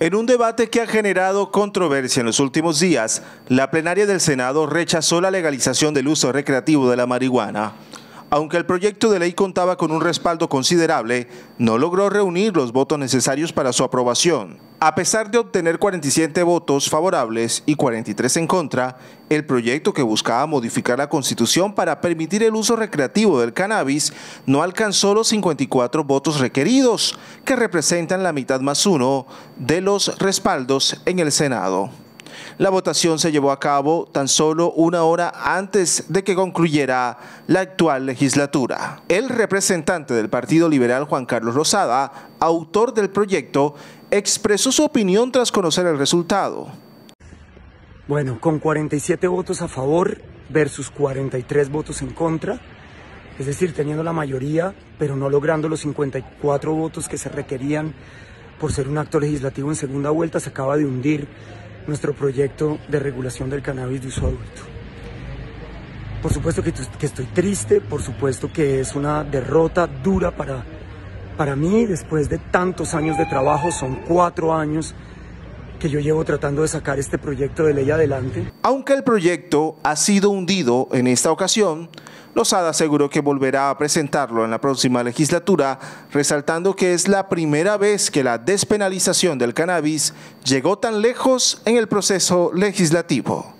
En un debate que ha generado controversia en los últimos días, la plenaria del Senado rechazó la legalización del uso recreativo de la marihuana. Aunque el proyecto de ley contaba con un respaldo considerable, no logró reunir los votos necesarios para su aprobación. A pesar de obtener 47 votos favorables y 43 en contra, el proyecto que buscaba modificar la Constitución para permitir el uso recreativo del cannabis no alcanzó los 54 votos requeridos, que representan la mitad más uno de los respaldos en el Senado. La votación se llevó a cabo tan solo una hora antes de que concluyera la actual legislatura. El representante del Partido Liberal, Juan Carlos Rosada, autor del proyecto, expresó su opinión tras conocer el resultado. Bueno, con 47 votos a favor versus 43 votos en contra, es decir, teniendo la mayoría, pero no logrando los 54 votos que se requerían por ser un acto legislativo en segunda vuelta, se acaba de hundir nuestro proyecto de regulación del cannabis de uso adulto. Por supuesto que, estoy triste, por supuesto que es una derrota dura para, para mí después de tantos años de trabajo, son cuatro años que yo llevo tratando de sacar este proyecto de ley adelante. Aunque el proyecto ha sido hundido en esta ocasión, Lozada aseguró que volverá a presentarlo en la próxima legislatura, resaltando que es la primera vez que la despenalización del cannabis llegó tan lejos en el proceso legislativo.